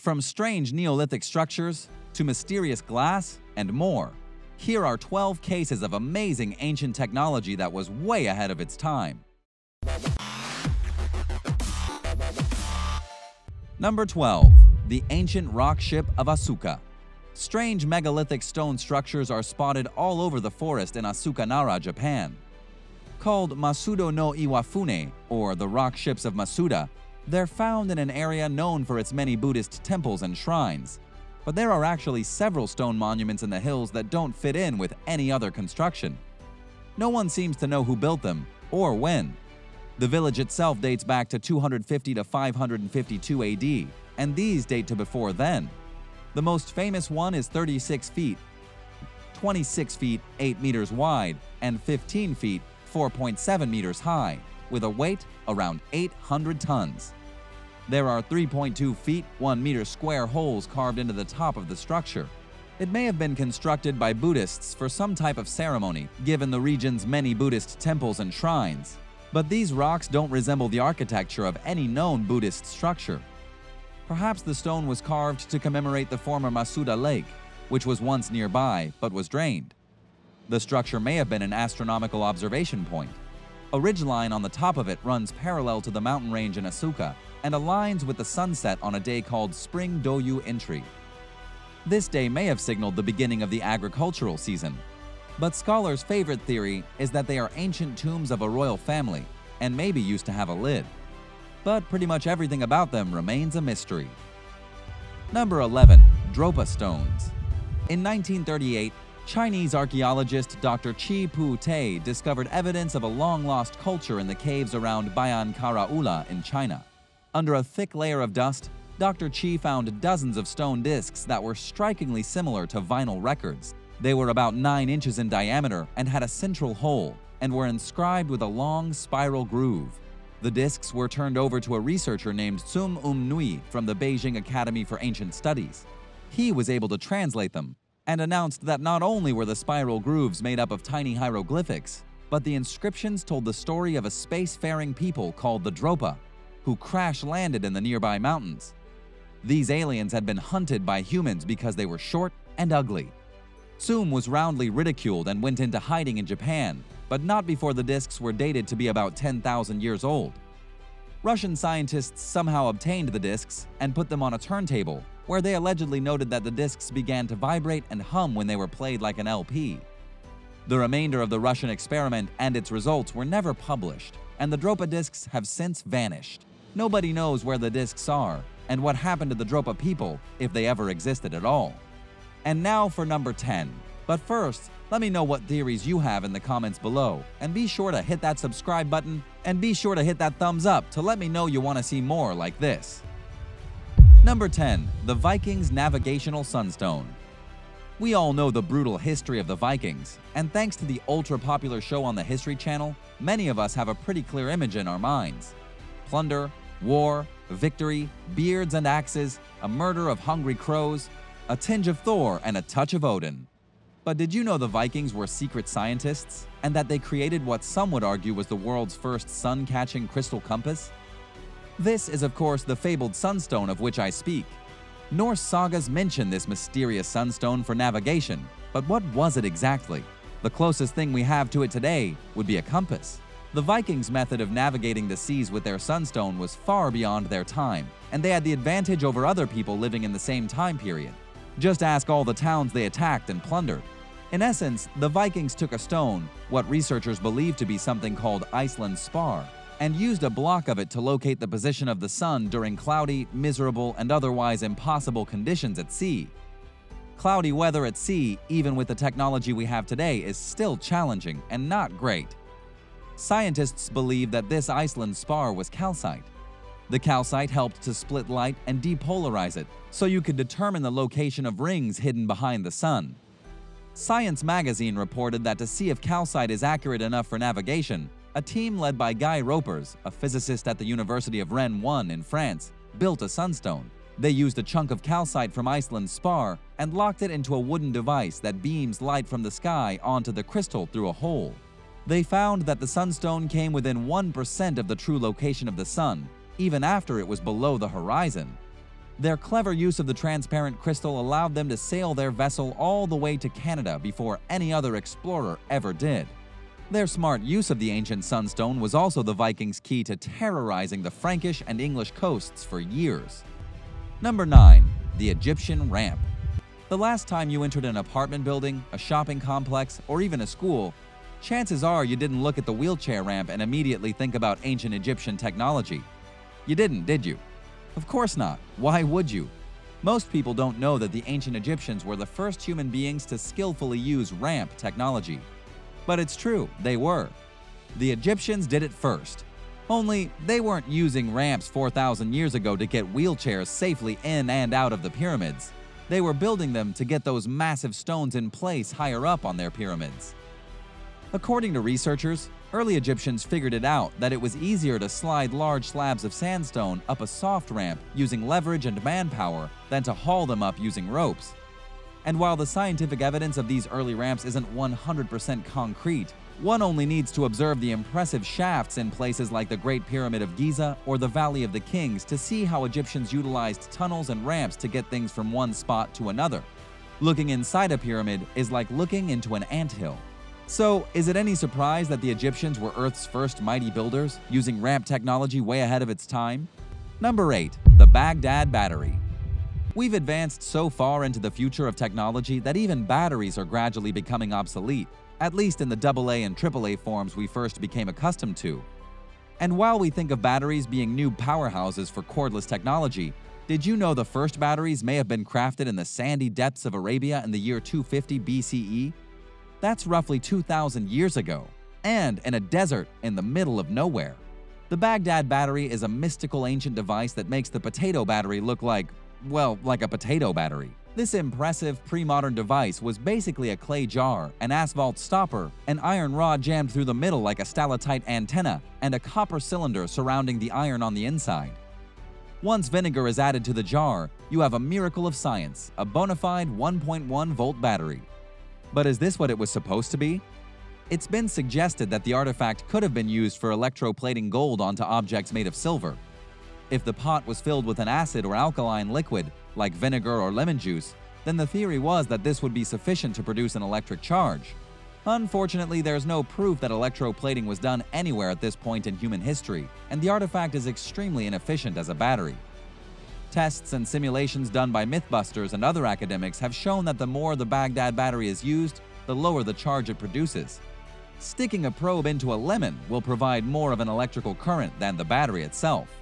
From strange Neolithic structures to mysterious glass and more, here are 12 cases of amazing ancient technology that was way ahead of its time. Number 12. The Ancient Rock Ship of Asuka Strange megalithic stone structures are spotted all over the forest in Asuka-Nara, Japan. Called Masuda no Iwafune, or the Rock Ships of Masuda, they're found in an area known for its many Buddhist temples and shrines. But there are actually several stone monuments in the hills that don't fit in with any other construction. No one seems to know who built them, or when. The village itself dates back to 250 to 552 AD, and these date to before then. The most famous one is 36 feet, 26 feet 8 meters wide, and 15 feet 4.7 meters high, with a weight around 800 tons. There are 3.2 feet 1 meter square holes carved into the top of the structure. It may have been constructed by Buddhists for some type of ceremony, given the region's many Buddhist temples and shrines. But these rocks don't resemble the architecture of any known Buddhist structure. Perhaps the stone was carved to commemorate the former Masuda Lake, which was once nearby but was drained. The structure may have been an astronomical observation point. A ridgeline on the top of it runs parallel to the mountain range in Asuka and aligns with the sunset on a day called Spring Doyu Entry. This day may have signaled the beginning of the agricultural season, but scholars' favorite theory is that they are ancient tombs of a royal family and maybe used to have a lid. But pretty much everything about them remains a mystery. Number 11. Dropa Stones In 1938, Chinese archaeologist Dr. Chi Pu Tei discovered evidence of a long-lost culture in the caves around Bayan Karaula in China. Under a thick layer of dust, Dr. Chi found dozens of stone discs that were strikingly similar to vinyl records. They were about 9 inches in diameter and had a central hole, and were inscribed with a long spiral groove. The discs were turned over to a researcher named Tsum Um Nui from the Beijing Academy for Ancient Studies. He was able to translate them, and announced that not only were the spiral grooves made up of tiny hieroglyphics, but the inscriptions told the story of a spacefaring people called the Dropa, who crash landed in the nearby mountains. These aliens had been hunted by humans because they were short and ugly. Tsum was roundly ridiculed and went into hiding in Japan, but not before the discs were dated to be about 10,000 years old. Russian scientists somehow obtained the discs and put them on a turntable, where they allegedly noted that the discs began to vibrate and hum when they were played like an LP. The remainder of the Russian experiment and its results were never published, and the Dropa discs have since vanished. Nobody knows where the discs are and what happened to the Dropa people if they ever existed at all. And now for number 10. But first, let me know what theories you have in the comments below, and be sure to hit that subscribe button and be sure to hit that thumbs up to let me know you want to see more like this. Number 10. The Vikings Navigational Sunstone We all know the brutal history of the Vikings, and thanks to the ultra-popular show on the History Channel, many of us have a pretty clear image in our minds. Plunder, war, victory, beards and axes, a murder of hungry crows, a tinge of Thor, and a touch of Odin. But did you know the Vikings were secret scientists, and that they created what some would argue was the world's first sun-catching crystal compass? This is of course the fabled sunstone of which I speak. Norse sagas mention this mysterious sunstone for navigation, but what was it exactly? The closest thing we have to it today would be a compass. The Vikings' method of navigating the seas with their sunstone was far beyond their time, and they had the advantage over other people living in the same time period. Just ask all the towns they attacked and plundered. In essence, the Vikings took a stone, what researchers believe to be something called Iceland spar, and used a block of it to locate the position of the sun during cloudy, miserable, and otherwise impossible conditions at sea. Cloudy weather at sea, even with the technology we have today, is still challenging and not great. Scientists believe that this Iceland spar was calcite. The calcite helped to split light and depolarize it, so you could determine the location of rings hidden behind the sun. Science magazine reported that to see if calcite is accurate enough for navigation, a team led by Guy Ropars, a physicist at the University of Rennes 1 in France, built a sunstone. They used a chunk of calcite from Iceland's spar and locked it into a wooden device that beams light from the sky onto the crystal through a hole. They found that the sunstone came within 1% of the true location of the sun, even after it was below the horizon. Their clever use of the transparent crystal allowed them to sail their vessel all the way to Canada before any other explorer ever did. Their smart use of the ancient sunstone was also the Vikings' key to terrorizing the Frankish and English coasts for years. Number 9. The Egyptian Ramp The last time you entered an apartment building, a shopping complex, or even a school, chances are you didn't look at the wheelchair ramp and immediately think about ancient Egyptian technology. You didn't, did you? Of course not. Why would you? Most people don't know that the ancient Egyptians were the first human beings to skillfully use ramp technology. But it's true, they were. The Egyptians did it first. Only, they weren't using ramps 4,000 years ago to get wheelchairs safely in and out of the pyramids. They were building them to get those massive stones in place higher up on their pyramids. According to researchers, early Egyptians figured it out that it was easier to slide large slabs of sandstone up a soft ramp using leverage and manpower than to haul them up using ropes. And while the scientific evidence of these early ramps isn't 100% concrete, one only needs to observe the impressive shafts in places like the Great Pyramid of Giza or the Valley of the Kings to see how Egyptians utilized tunnels and ramps to get things from one spot to another. Looking inside a pyramid is like looking into an anthill. So, is it any surprise that the Egyptians were Earth's first mighty builders, using ramp technology way ahead of its time? Number 8. The Baghdad Battery We've advanced so far into the future of technology that even batteries are gradually becoming obsolete, at least in the AA and AAA forms we first became accustomed to. And while we think of batteries being new powerhouses for cordless technology, did you know the first batteries may have been crafted in the sandy depths of Arabia in the year 250 BCE? That's roughly 2,000 years ago, and in a desert in the middle of nowhere. The Baghdad battery is a mystical ancient device that makes the potato battery look like, well, like a potato battery. This impressive pre-modern device was basically a clay jar, an asphalt stopper, an iron rod jammed through the middle like a stalactite antenna, and a copper cylinder surrounding the iron on the inside. Once vinegar is added to the jar, you have a miracle of science, a bona fide 1.1 volt battery. But is this what it was supposed to be? It's been suggested that the artifact could have been used for electroplating gold onto objects made of silver, if the pot was filled with an acid or alkaline liquid, like vinegar or lemon juice, then the theory was that this would be sufficient to produce an electric charge. Unfortunately, there's no proof that electroplating was done anywhere at this point in human history, and the artifact is extremely inefficient as a battery. Tests and simulations done by Mythbusters and other academics have shown that the more the Baghdad battery is used, the lower the charge it produces. Sticking a probe into a lemon will provide more of an electrical current than the battery itself.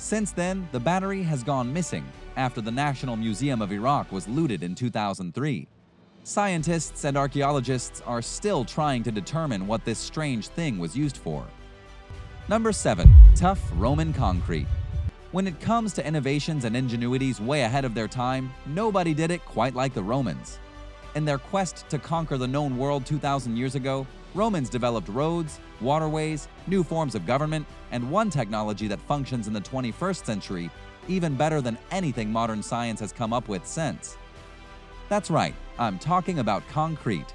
Since then, the battery has gone missing after the National Museum of Iraq was looted in 2003. Scientists and archaeologists are still trying to determine what this strange thing was used for. Number 7. Tough Roman Concrete When it comes to innovations and ingenuities way ahead of their time, nobody did it quite like the Romans. In their quest to conquer the known world 2,000 years ago, Romans developed roads, waterways, new forms of government, and one technology that functions in the 21st century even better than anything modern science has come up with since. That's right, I'm talking about concrete.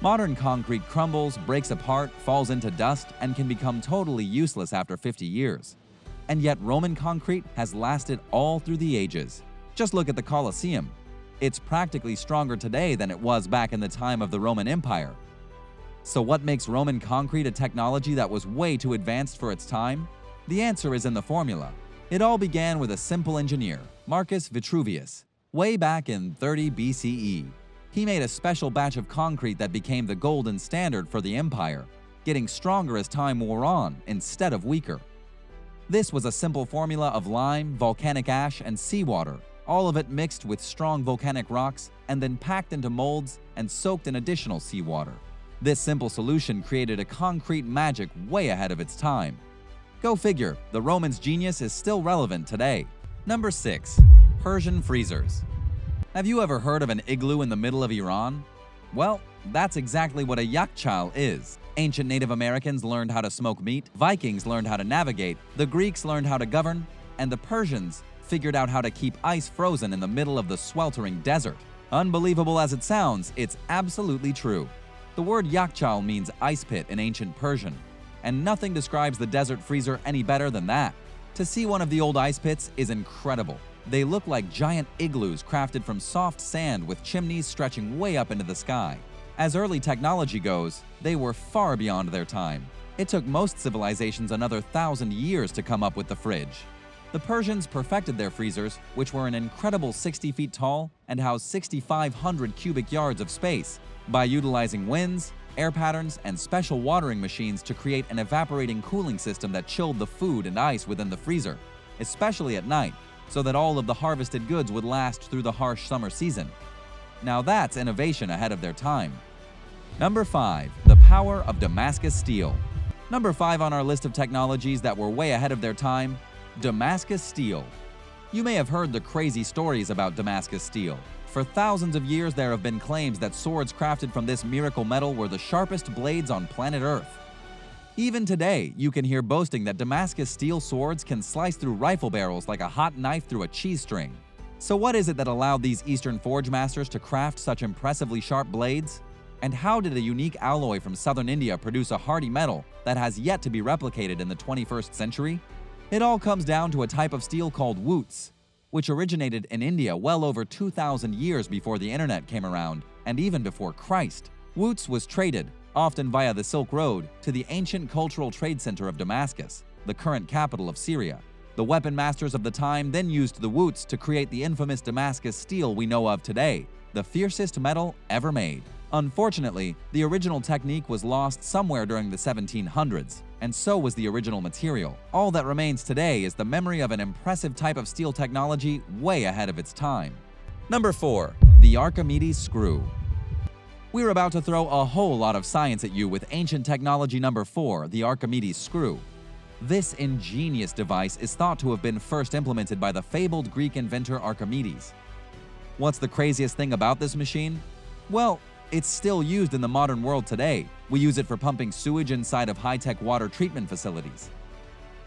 Modern concrete crumbles, breaks apart, falls into dust, and can become totally useless after 50 years. And yet Roman concrete has lasted all through the ages. Just look at the Colosseum. It's practically stronger today than it was back in the time of the Roman Empire, so, what makes Roman concrete a technology that was way too advanced for its time? The answer is in the formula. It all began with a simple engineer, Marcus Vitruvius, way back in 30 BCE. He made a special batch of concrete that became the golden standard for the empire, getting stronger as time wore on instead of weaker. This was a simple formula of lime, volcanic ash, and seawater, all of it mixed with strong volcanic rocks and then packed into molds and soaked in additional seawater. This simple solution created a concrete magic way ahead of its time. Go figure, the Romans' genius is still relevant today. Number 6. Persian Freezers Have you ever heard of an igloo in the middle of Iran? Well, that's exactly what a yakhchal is. Ancient Native Americans learned how to smoke meat, Vikings learned how to navigate, the Greeks learned how to govern, and the Persians figured out how to keep ice frozen in the middle of the sweltering desert. Unbelievable as it sounds, it's absolutely true. The word yakhchal means ice pit in ancient Persian, and nothing describes the desert freezer any better than that. To see one of the old ice pits is incredible. They look like giant igloos crafted from soft sand with chimneys stretching way up into the sky. As early technology goes, they were far beyond their time. It took most civilizations another thousand years to come up with the fridge. The Persians perfected their freezers, which were an incredible 60 feet tall and housed 6,500 cubic yards of space, by utilizing winds, air patterns, and special watering machines to create an evaporating cooling system that chilled the food and ice within the freezer, especially at night, so that all of the harvested goods would last through the harsh summer season. Now that's innovation ahead of their time. Number 5. The power of Damascus steel. Number 5 on our list of technologies that were way ahead of their time Damascus steel. You may have heard the crazy stories about Damascus steel. For thousands of years, there have been claims that swords crafted from this miracle metal were the sharpest blades on planet Earth. Even today, you can hear boasting that Damascus steel swords can slice through rifle barrels like a hot knife through a cheese string. So, what is it that allowed these Eastern forge masters to craft such impressively sharp blades? And how did a unique alloy from southern India produce a hardy metal that has yet to be replicated in the 21st century? It all comes down to a type of steel called wootz, which originated in India well over 2,000 years before the internet came around and even before Christ. Wootz was traded, often via the Silk Road, to the ancient cultural trade center of Damascus, the current capital of Syria. The weapon masters of the time then used the wootz to create the infamous Damascus steel we know of today, the fiercest metal ever made. Unfortunately, the original technique was lost somewhere during the 1700s, and so was the original material. All that remains today is the memory of an impressive type of steel technology way ahead of its time. Number 4. The Archimedes Screw We're about to throw a whole lot of science at you with ancient technology number 4, the Archimedes Screw. This ingenious device is thought to have been first implemented by the fabled Greek inventor Archimedes. What's the craziest thing about this machine? Well, it's still used in the modern world today. We use it for pumping sewage inside of high-tech water treatment facilities.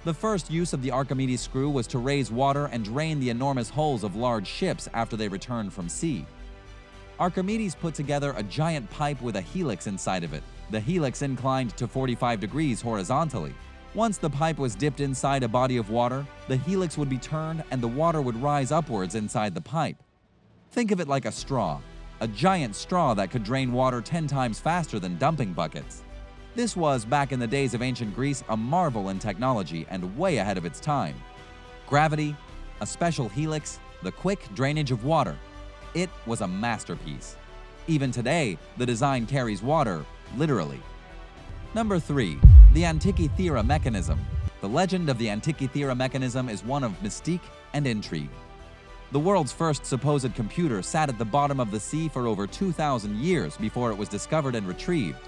The first use of the Archimedes screw was to raise water and drain the enormous hulls of large ships after they returned from sea. Archimedes put together a giant pipe with a helix inside of it. The helix inclined to 45 degrees horizontally. Once the pipe was dipped inside a body of water, the helix would be turned and the water would rise upwards inside the pipe. Think of it like a straw a giant straw that could drain water 10 times faster than dumping buckets. This was, back in the days of ancient Greece, a marvel in technology and way ahead of its time. Gravity, a special helix, the quick drainage of water. It was a masterpiece. Even today, the design carries water, literally. Number 3. The Antikythera Mechanism. The legend of the Antikythera mechanism is one of mystique and intrigue. The world's first supposed computer sat at the bottom of the sea for over 2,000 years before it was discovered and retrieved.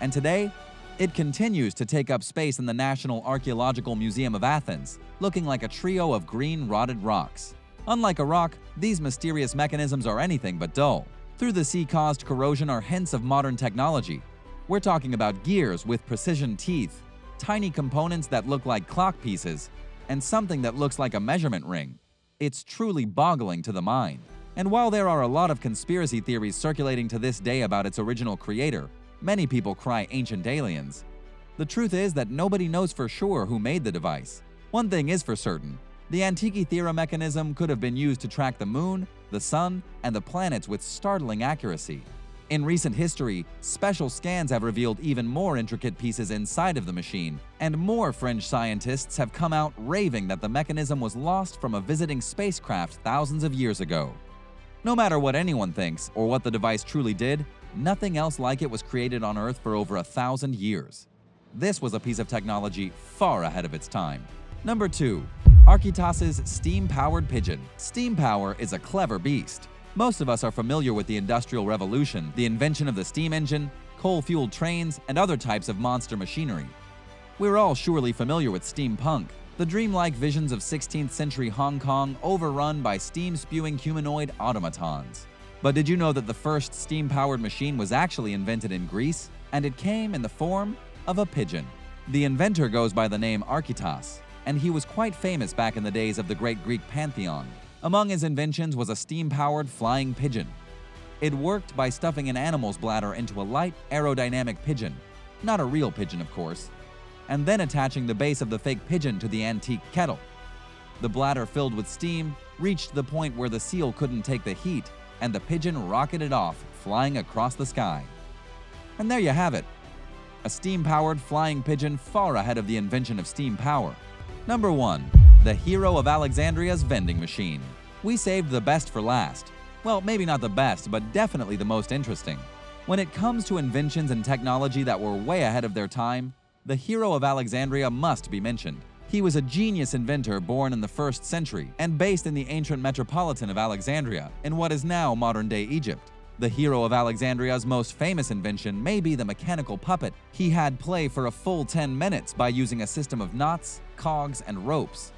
And today, it continues to take up space in the National Archaeological Museum of Athens, looking like a trio of green rotted rocks. Unlike a rock, these mysterious mechanisms are anything but dull. Through the sea-caused corrosion are hints of modern technology. We're talking about gears with precision teeth, tiny components that look like clock pieces, and something that looks like a measurement ring. It's truly boggling to the mind. And while there are a lot of conspiracy theories circulating to this day about its original creator, many people cry ancient aliens. The truth is that nobody knows for sure who made the device. One thing is for certain, the Antikythera mechanism could have been used to track the moon, the sun, and the planets with startling accuracy. In recent history, special scans have revealed even more intricate pieces inside of the machine, and more French scientists have come out raving that the mechanism was lost from a visiting spacecraft thousands of years ago. No matter what anyone thinks or what the device truly did, nothing else like it was created on Earth for over a thousand years. This was a piece of technology far ahead of its time. Number 2. Archytas's Steam-Powered Pigeon Steam power is a clever beast. Most of us are familiar with the Industrial Revolution, the invention of the steam engine, coal-fueled trains, and other types of monster machinery. We're all surely familiar with steampunk, the dreamlike visions of 16th century Hong Kong overrun by steam-spewing humanoid automatons. But did you know that the first steam-powered machine was actually invented in Greece, and it came in the form of a pigeon? The inventor goes by the name Archytas, and he was quite famous back in the days of the great Greek pantheon. Among his inventions was a steam-powered flying pigeon. It worked by stuffing an animal's bladder into a light, aerodynamic pigeon, not a real pigeon of course, and then attaching the base of the fake pigeon to the antique kettle. The bladder filled with steam reached the point where the seal couldn't take the heat, and the pigeon rocketed off, flying across the sky. And there you have it. A steam-powered flying pigeon far ahead of the invention of steam power. Number 1. The Hero of Alexandria's vending machine. We saved the best for last. Well, maybe not the best, but definitely the most interesting. When it comes to inventions and technology that were way ahead of their time, the Hero of Alexandria must be mentioned. He was a genius inventor born in the 1st century and based in the ancient metropolitan of Alexandria, in what is now modern-day Egypt. The Hero of Alexandria's most famous invention may be the mechanical puppet. He had play for a full 10 minutes by using a system of knots, cogs, and ropes.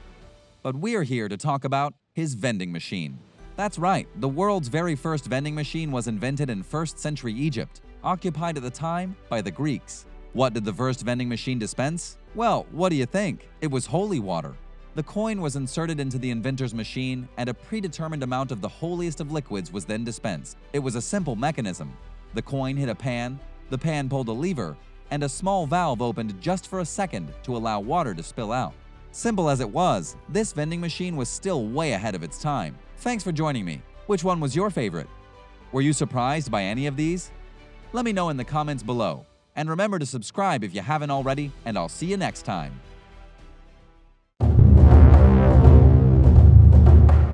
But we're here to talk about his vending machine. That's right, the world's very first vending machine was invented in 1st century Egypt, occupied at the time by the Greeks. What did the first vending machine dispense? Well, what do you think? It was holy water. The coin was inserted into the inventor's machine, and a predetermined amount of the holiest of liquids was then dispensed. It was a simple mechanism. The coin hit a pan, the pan pulled a lever, and a small valve opened just for a second to allow water to spill out. Simple as it was, this vending machine was still way ahead of its time. Thanks for joining me. Which one was your favorite? Were you surprised by any of these? Let me know in the comments below. And remember to subscribe if you haven't already, and I'll see you next time.